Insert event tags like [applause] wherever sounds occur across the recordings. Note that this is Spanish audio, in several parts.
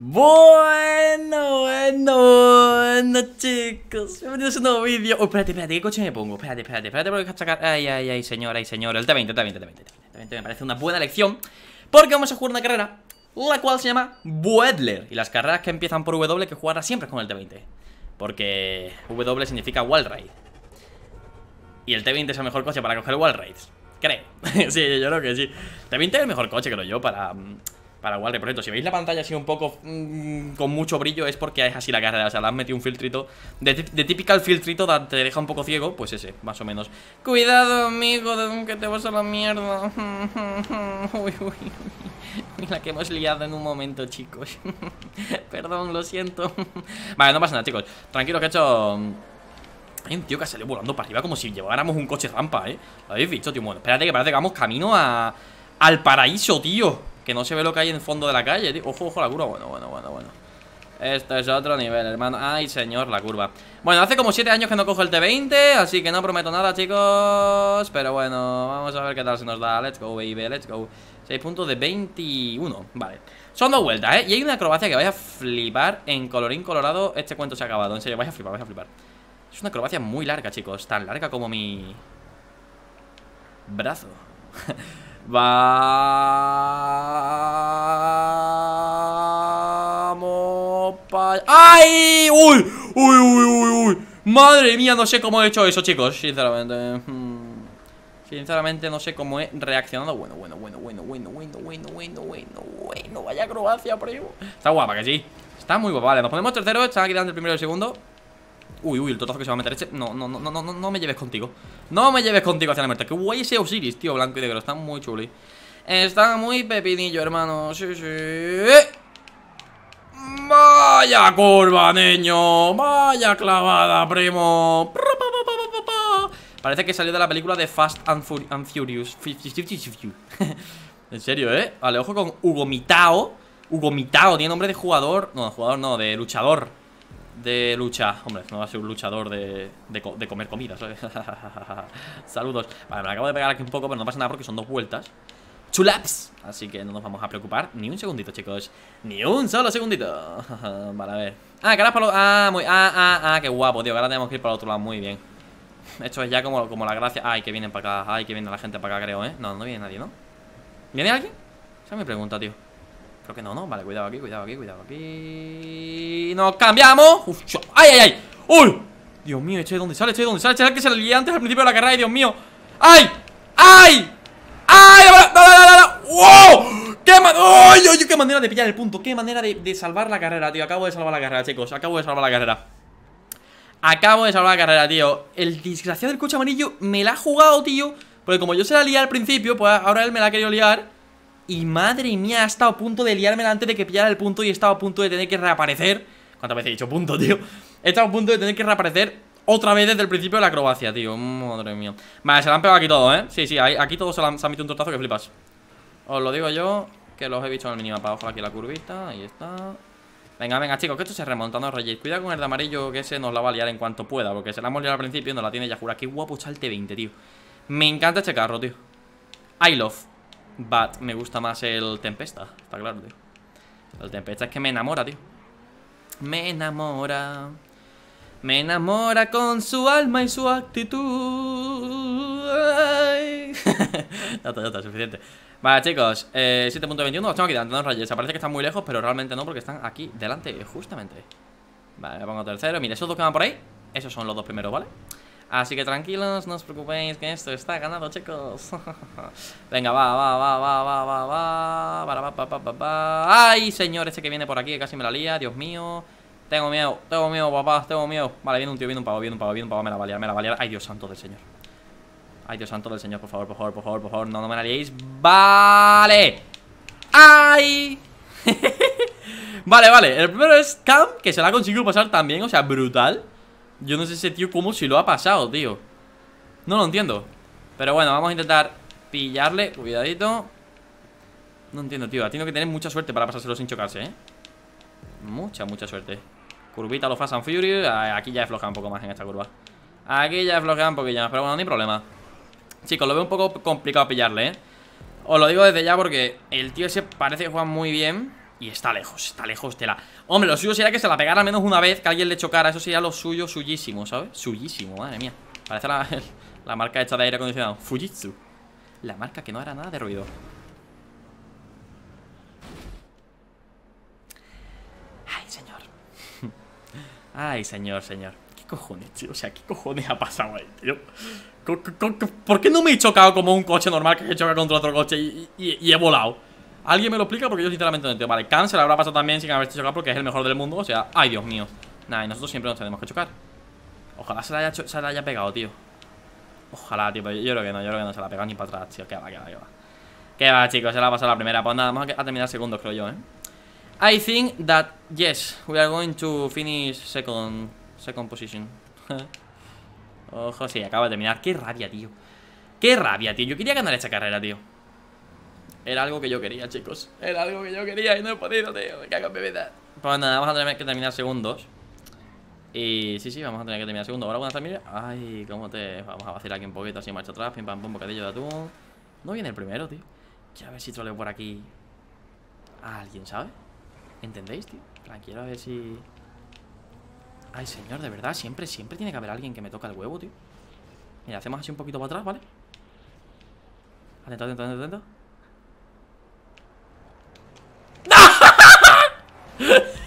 Bueno, bueno, bueno, chicos. Bienvenidos a un nuevo vídeo. Oh, espérate, espérate, ¿qué coche me pongo? Espérate, espérate, espérate porque sacar... Ay, ay, ay, señor, ay, señor. El T20, T20, T20, T20 me parece una buena elección Porque vamos a jugar una carrera La cual se llama Wedler Y las carreras que empiezan por W que jugará siempre con el T20 Porque W significa Wall Ride. Y el T20 es el mejor coche para coger Wall Rides. Creo. [laughs] Sí, yo creo que sí. T20 es el mejor coche, creo yo, para... Mm, para Walre, por ejemplo, si veis la pantalla así un poco mm, con mucho brillo es porque es así la carrera, o sea, le han metido un filtrito. De, de típica filtrito te deja un poco ciego, pues ese, más o menos. Cuidado, amigo, de que te vas a la mierda. [laughs] Uy, uy, uy. La que hemos liado en un momento, chicos. [laughs] Perdón, lo siento. [laughs] Vale, no pasa nada, chicos. Tranquilo que he hecho... Hay un tío que ha salido volando para arriba como si lleváramos un coche rampa, ¿eh? ¿Lo habéis visto, tío? Bueno, espérate que parece que vamos camino a... Al paraíso, tío que no se ve lo que hay en el fondo de la calle, tío. Ojo, ojo, la curva. Bueno, bueno, bueno, bueno. Esto es otro nivel, hermano. Ay, señor, la curva. Bueno, hace como 7 años que no cojo el T20, así que no prometo nada, chicos. Pero bueno, vamos a ver qué tal se nos da. Let's go, baby, let's go. 6 puntos de 21. Vale. Son dos vueltas, ¿eh? Y hay una acrobacia que vais a flipar en colorín colorado. Este cuento se ha acabado. En serio, vais a flipar, vais a flipar. Es una acrobacia muy larga, chicos. Tan larga como mi... Brazo. [laughs] Vamos ¡Uy! ¡Uy, uy, uy! Madre mía, no sé cómo he hecho eso, chicos Sinceramente. Hmm. Sinceramente no sé cómo he reaccionado. Bueno, bueno, bueno, bueno, bueno, bueno, bueno, bueno, bueno, bueno. Vaya acrobacia, primo. Está guapa, que sí. Está muy guapa, vale, nos ponemos tercero. Están aquí dando el primero y el segundo. Uy, uy, el totazo que se va a meter este. No, no, no, no, no, no me lleves contigo. No me lleves contigo hacia la muerte. Qué guay ese Osiris, tío, blanco y negro. Está muy chuli. Está muy pepinillo, hermano. Sí, sí Vaya curva, niño. Vaya clavada, primo. Parece que salió de la película de Fast and, Furious. [laughs] En serio, ¿eh? Vale, ojo con Hugo Mitao. Hugo Mitao, tiene nombre de jugador. No, jugador no, de luchador. De lucha. Hombre, no va a ser un luchador de, de, comer comida, [laughs] Saludos. Vale, me acabo de pegar aquí un poco, pero no pasa nada porque son dos vueltas Chulaps Así que no nos vamos a preocupar Ni un segundito, chicos Ni un solo segundito [laughs] Vale, a ver Ah, que ahora para lo... Ah, muy... Ah, ah, ah, qué guapo, tío Que ahora tenemos que ir para el otro lado Muy bien Esto es ya como, como la gracia Ay, que vienen para acá Ay, que viene la gente para acá, creo, ¿eh? No, no viene nadie, ¿no? ¿Viene alguien? Esa es mi pregunta, tío Creo que no, ¿no? Vale, cuidado aquí, cuidado aquí, cuidado aquí ¡Nos cambiamos! Uf, ¡Ay, ay, ay! ¡Uy! Dios mío, ¿este de dónde sale? ¿Este de dónde sale? ¿Este que se le antes al principio de la carrera? ¡Ay, Dios mío! ¡Ay! ¡Ay! ¡Ay! ¡Wow! ¡Qué, qué manera de pillar el punto! ¡Qué manera de, de, salvar la carrera, tío! Acabo de salvar la carrera, chicos Acabo de salvar la carrera Acabo de salvar la carrera, tío El desgraciado del coche amarillo me la ha jugado, tío Porque como yo se la lié al principio Pues ahora él me la ha querido liar y madre mía, ha estado a punto de liármela antes de que pillara el punto y he estado a punto de tener que reaparecer. ¿Cuántas veces he dicho punto, tío? He estado a punto de tener que reaparecer otra vez desde el principio de la acrobacia, tío. Madre mía. Vale, se la han pegado aquí todo, ¿eh? Sí, sí, aquí todos se, han, se han metido un tortazo que flipas. Os lo digo yo, que los he visto en el minimapa. Ojo aquí la curvita, ahí está. Venga, venga, chicos, que esto se remonta, no reyes. Cuidado con el de amarillo, que ese nos la va a liar en cuanto pueda. Porque se la hemos liado al principio y nos la tiene ya jura. Qué guapo está el T20, tío. Me encanta este carro, tío. I love. But me gusta más el Tempesta, está claro, tío. El Tempesta es que me enamora, tío. Me enamora. Me enamora con su alma y su actitud. ya está, ya está, suficiente. Vale, chicos, eh, 7.21, los tengo aquí dando rayos. Parece que están muy lejos, pero realmente no, porque están aquí delante, justamente. Vale, pongo tercero. Mira, esos dos que van por ahí, esos son los dos primeros, ¿vale? Así que tranquilos, no os preocupéis que esto está ganado, chicos. [laughs] Venga, va, va, va, va, va, va, va, va, va, va, va, va. Ay, señor, ese que viene por aquí, que casi me la lía, Dios mío. Tengo miedo, tengo miedo, papá, tengo miedo. Vale, viene un tío, viene un pavo, viene un pavo, viene un pavo, me la va me la va. Ay, Dios santo del señor. Ay, Dios santo del señor, por favor, por favor, por favor, por favor, no, no me la liéis. Vale. Ay. [laughs] vale, vale, el primero es Cam, que se la ha conseguido pasar también, o sea, brutal. Yo no sé ese tío cómo si lo ha pasado, tío No lo entiendo Pero bueno, vamos a intentar pillarle Cuidadito No entiendo, tío Tiene que tener mucha suerte para pasárselo sin chocarse, ¿eh? Mucha, mucha suerte Curvita lo Fast and Furious Aquí ya he un poco más en esta curva. Aquí ya he un poquillo más Pero bueno, ni problema. Chicos, lo veo un poco complicado pillarle, ¿eh? Os lo digo desde ya porque el tío ese parece que juega muy bien Y está lejos, está lejos de la... Hombre, lo suyo sería que se la pegara al menos una vez Que alguien le chocara, eso sería lo suyo, suyísimo, ¿sabes? Suyísimo, madre mía. Parece la, [laughs] la marca hecha de aire acondicionado. Fujitsu. La marca que no hará nada de ruido Ay, señor Ay, señor, señor ¿Qué cojones, tío? O sea, ¿qué cojones ha pasado ahí, tío? ¿Por qué no me he chocado como un coche normal que he chocado contra otro coche y, he volado? ¿Alguien me lo explica? Porque yo sinceramente no entiendo Vale, la habrá pasado también sin haberse chocado porque es el mejor del mundo O sea, ay Dios mío Nada, y nosotros siempre nos tenemos que chocar Ojalá se la haya, pegado, tío Ojalá, tío, pero yo creo que no Yo creo que no se la ha pegado ni para atrás, tío Que va, que va, que va Que va, chicos, se la ha pasado la primera Pues nada, vamos a terminar segundos, creo yo, eh I think that, yes We are going to finish second Second position. [laughs] Ojo, sí, acaba de terminar. Qué rabia, tío. Qué rabia, tío. Yo quería ganar esta carrera, tío. Era algo que yo quería, chicos. Era algo que yo quería y no he podido, tío. Me cago en mi vida. Pues nada, vamos a tener que terminar segundos. Y sí, sí, vamos a tener que terminar segundos. Ahora buenas también Ay, cómo te... Vamos a vacilar aquí un poquito así marcha atrás Pim pam pum, bocadillo de atún. No viene el primero, tío. Quiero ver si troleo por aquí A alguien, ¿sabe? ¿Entendéis, tío? Plan, quiero ver si... Ay, señor, de verdad Siempre, siempre tiene que haber alguien que me toca el huevo, tío Mira, hacemos así un poquito para atrás, ¿vale? Atento, atento, atento, atento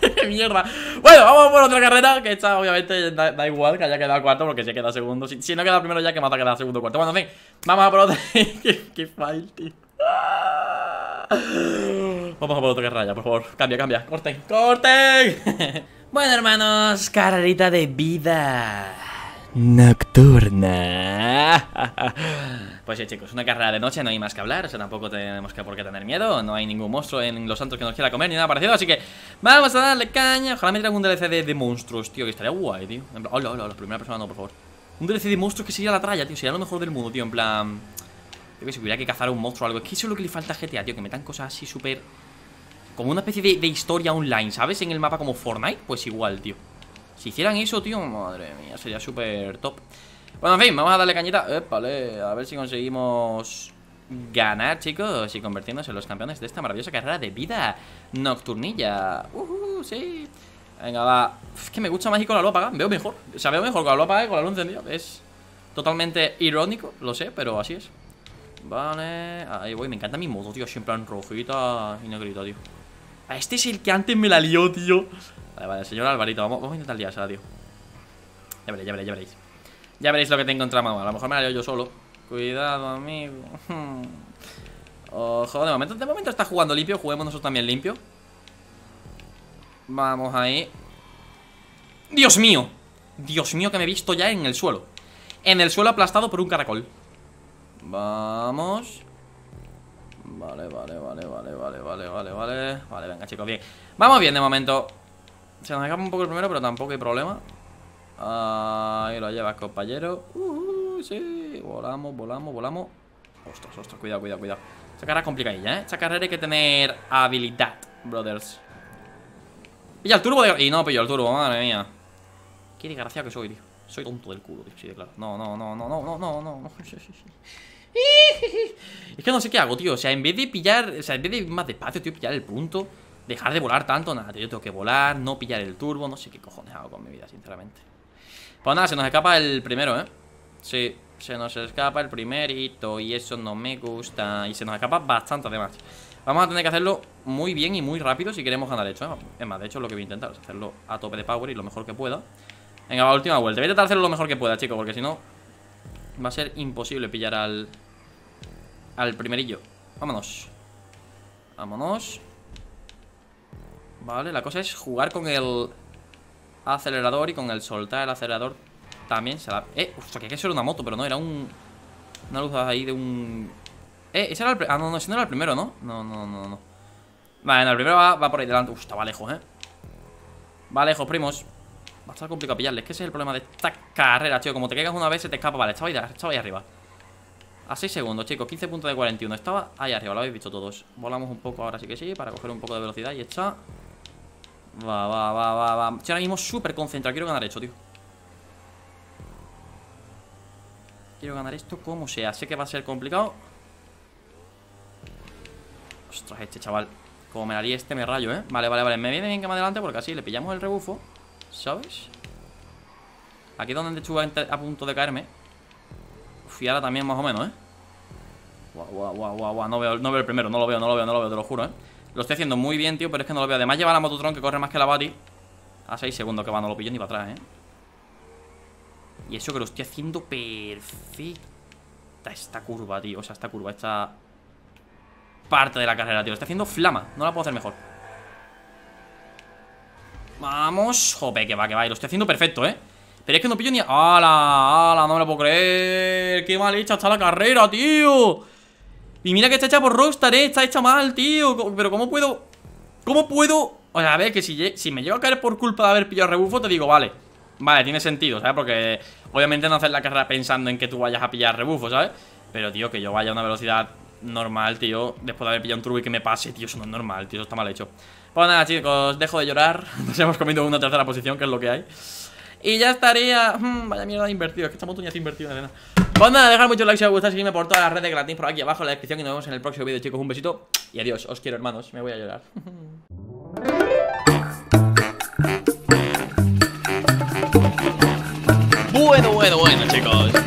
[laughs] Mierda. Bueno, vamos por otra carrera. Que esta, obviamente, da, igual que haya quedado cuarto. Porque si queda segundo. Si, no queda primero, ya que mata quedar segundo cuarto. Bueno, en fin, vamos a por otra. [laughs] qué, qué tío. Vamos a por otra carrera ya, por favor. Cambia, cambia. Corten, corten. [laughs] bueno, hermanos, carrerita de vida nocturna. [laughs] Pues sí, chicos, una carrera de noche, no hay más que hablar, o sea, tampoco tenemos que por qué tener miedo, no hay ningún monstruo en los santos que nos quiera comer ni nada parecido, así que vamos a darle caña. Ojalá me traiga un DLC de, monstruos, tío, que estaría guay, tío. hola, hola, la primera persona no, por favor. Un DLC de monstruos que sería la tralla, tío, sería lo mejor del mundo, tío, en plan... Yo que si hubiera que cazar un monstruo o algo, es que eso es lo que le falta a GTA, tío, que metan cosas así súper... Como una especie de historia online, ¿sabes? En el mapa como Fortnite, pues igual, tío. Si hicieran eso, tío, madre mía, sería súper top. Bueno, en fin, vamos a darle cañita. Vale, a ver si conseguimos ganar, chicos Y convertirnos en los campeones de esta maravillosa carrera de vida Nocturnilla. Uh, sí. Venga, va. Es que me gusta más ir con la luz apagada Veo mejor. O sea, veo mejor con la luz apagada y con la luz encendida. Es totalmente irónico, lo sé, pero así es. Vale, ahí voy. Me encanta mi modo, tío Siempre en rojita y negrita, tío Este es el que antes me la lió, tío. Vale, vale, señor Alvarito, vamos, vamos a intentar liársela, tío. Ya veréis, ya veréis, ya veréis. Ya veréis lo que tengo en trama A lo mejor me la lío yo solo. Cuidado, amigo. Ojo, de momento, de momento está jugando limpio. Juguemos nosotros también limpio. Vamos ahí. ¡Dios mío! Dios mío que me he visto ya en el suelo. En el suelo aplastado por un caracol. Vamos Vale, vale, vale, vale, vale, vale, vale, vale Vale, venga chicos, bien Vamos bien de momento se nos escapa un poco el primero, pero tampoco hay problema. Ahí lo llevas, compañero. Uh, sí, volamos, volamos, volamos. Ostras, ostras, cuidado, cuidado, cuidado. Esta carrera es complicadilla, ¿eh? Esta carrera hay que tener habilidad, brothers. Pilla el turbo de... Y no pillo el turbo, madre mía. Qué desgraciado que soy, tío. Soy tonto del culo, tío. Sí, claro. No, no, no, no, no, no, no, no. no. [laughs] Es que no sé qué hago, tío. O sea, en vez de pillar... O sea, en vez de ir más despacio, tío, pillar el punto... Dejar de volar tanto, nada, yo tengo que volar, no pillar el turbo, no sé qué cojones hago con mi vida, sinceramente. Pues nada, se nos escapa el primero, ¿eh? Sí, se nos escapa el primerito y eso no me gusta. Y se nos escapa bastante, además. Vamos a tener que hacerlo muy bien y muy rápido si queremos ganar hecho, ¿eh? Es más, de hecho lo que voy a intentar es hacerlo a tope de power y lo mejor que pueda. Venga, va, última vuelta. Voy a intentar hacerlo lo mejor que pueda, chicos, porque si no va a ser imposible pillar al al primerillo. Vámonos. Vámonos. Vale, la cosa es jugar con el acelerador y con el soltar el acelerador también se da... Eh, que hay que ser una moto, pero no, era un... Una luz ahí de un... Eh, ese era el... Ah, no, no, ese no era el primero, ¿no? No, no, no, no Vale, no, el primero va, va por ahí delante Uf, va lejos, ¿eh? Va lejos, primos Va a estar complicado pillarle Es que ese es el problema de esta carrera, tío Como te caigas una vez se te escapa Vale, estaba ahí, estaba ahí arriba A 6 segundos, chicos 15 puntos de 41 Estaba ahí arriba, lo habéis visto todos. Volamos un poco ahora sí que sí Para coger un poco de velocidad Y está. Va, va, va, va, va. Ahora mismo súper concentrado. Quiero ganar esto, tío. Quiero ganar esto como sea. Sé que va a ser complicado. Ostras, este chaval. Como me haría este, me rayo, ¿eh? Vale, vale, vale. Me viene bien que me adelante porque así le pillamos el rebufo ¿Sabes? Aquí es donde estuve a punto de caerme. Uf, ahora también más o menos, ¿eh? Guau, guau, guau. No veo, no veo el primero, no lo veo, no lo veo, no lo veo, te lo juro, ¿eh? Lo estoy haciendo muy bien, tío, pero es que no lo veo Además lleva la mototron que corre más que la Bati A 6 segundos que va, no lo pillo ni para atrás, ¿eh? Y eso que lo estoy haciendo perfecta Esta curva, tío O sea, esta curva, esta parte de la carrera, tío Lo estoy haciendo flama, no la puedo hacer mejor Vamos Jope, que va, que va lo estoy haciendo perfecto, ¿eh? Pero es que no pillo ni... ¡Hala! ¡Hala! No me lo puedo creer ¡Qué mal hecha está la carrera, tío! Y mira que está hecha por Rockstar, ¿eh? Está hecha mal, tío Pero ¿cómo puedo...? ¿Cómo puedo...? O sea, a ver, que si, si me llego a caer por culpa de haber pillado rebufo Te digo, vale Vale, tiene sentido, ¿sabes? Porque obviamente no hacer la carrera pensando en que tú vayas a pillar rebufo, ¿sabes? Pero, tío, que yo vaya a una velocidad normal, tío Después de haber pillado un turbo y que me pase, tío Eso no es normal, tío, eso está mal hecho Pues nada, chicos, dejo de llorar [laughs] Nos hemos comido una tercera posición, que es lo que hay y ya estaría... Hmm, vaya mierda invertido, es que estamos tuñas invertidos, nena. Pues nada, dejar muchos likes si os gusta, seguirme por todas las redes que la tenéis por aquí abajo en la descripción y nos vemos en el próximo vídeo, chicos. Un besito y adiós. Os quiero, hermanos. Me voy a llorar. [laughs] Bueno, bueno, bueno, chicos.